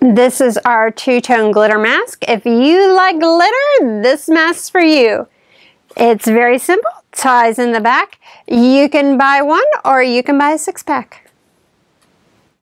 This is our two-tone glitter mask. If you like glitter, this mask for you. It's very simple, ties in the back. You can buy one or you can buy a six pack.